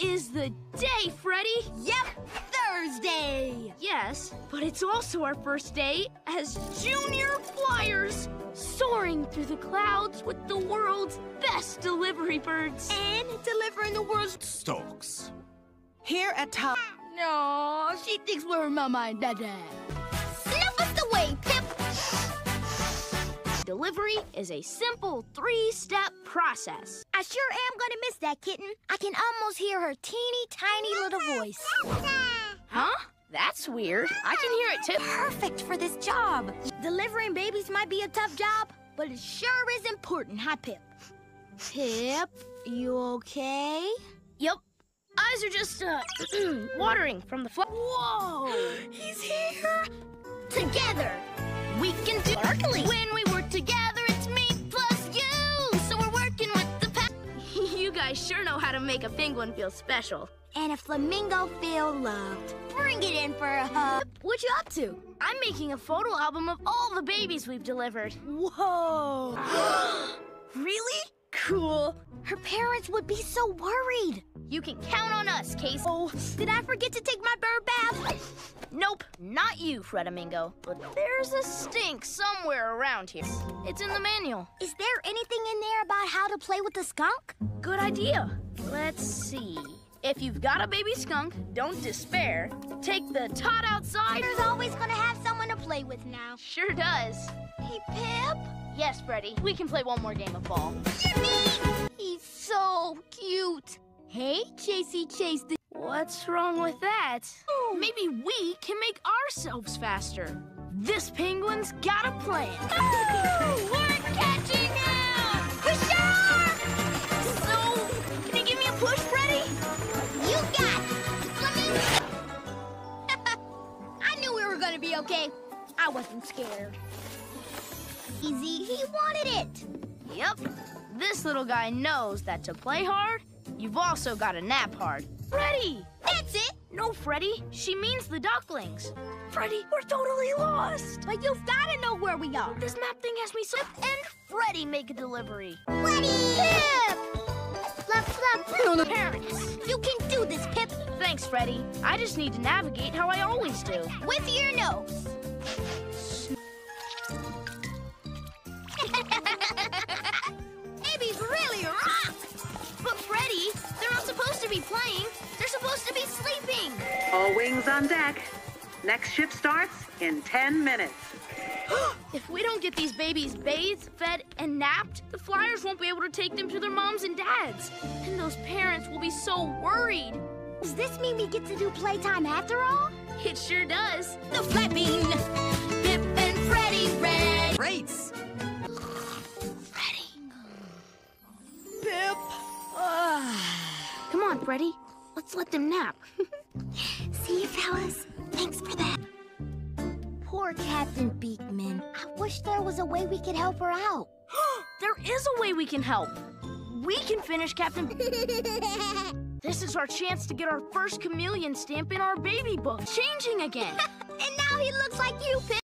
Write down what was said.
is the day, Freddy. Yep, Thursday. Yes, but it's also our first day as Junior Flyers, soaring through the clouds with the world's best delivery birds. And delivering the world's Stokes. Here at Top. No, she thinks we're her mama and dada. Snuff us the way, Pip. Delivery is a simple three-step process. I sure am gonna miss that kitten. I can almost hear her teeny tiny little voice. Huh? That's weird. I can hear it too. Perfect for this job. Delivering babies might be a tough job, but it sure is important, huh, Pip? Pip, you okay? Yep. Eyes are just, uh, watering from the flood. Whoa! He's here. Together, we can do sparkly. When make a penguin feel special. And a flamingo feel loved. Bring it in for a hug. What you up to? I'm making a photo album of all the babies we've delivered. Whoa! Really? Cool. Her parents would be so worried. You can count on us, Case. Oh, did I forget to take my bird bath? Nope, not you, Fredamingo. But there's a stink somewhere around here. It's in the manual. Is there anything in there about how to play with the skunk? Good idea. Let's see. If you've got a baby skunk, don't despair. Take the tot outside. There's always gonna have someone to play with now. Sure does. Hey, Pip. Yes, Freddy. We can play one more game of ball. Yippee! Hey, Chasey Chase the... What's wrong with that? Oh, maybe we can make ourselves faster. This penguin's got a plan. Oh, we're catching him! For sure! So, can you give me a push, Freddy? You got it. Flamingo. I knew we were gonna be okay. I wasn't scared. Easy, he wanted it. Yep. This little guy knows that to play hard, you've also got a nap hard. Freddy! That's it. No, Freddy. She means the ducklings. Freddy, we're totally lost. But you've gotta know where we are. This map thing has me so... And Freddy make a delivery. Ready? Pip! Flap, flap. The parents. You can do this, Pip. Thanks, Freddy. I just need to navigate how I always do. With your nose. All wings on deck. Next shift starts in 10 minutes. If we don't get these babies bathed, fed, and napped, the Flyers won't be able to take them to their moms and dads. And those parents will be so worried. Does this mean we get to do playtime after all? It sure does. The flapping. Pip and Freddy Red. Race. Pip. Come on, Freddy. Let's let them nap. Captain Beekman. I wish there was a way we could help her out. there is a way we can help. We can finish Captain. this is our chance to get our first chameleon stamp in our baby book, changing again. and now he looks like you, Pip.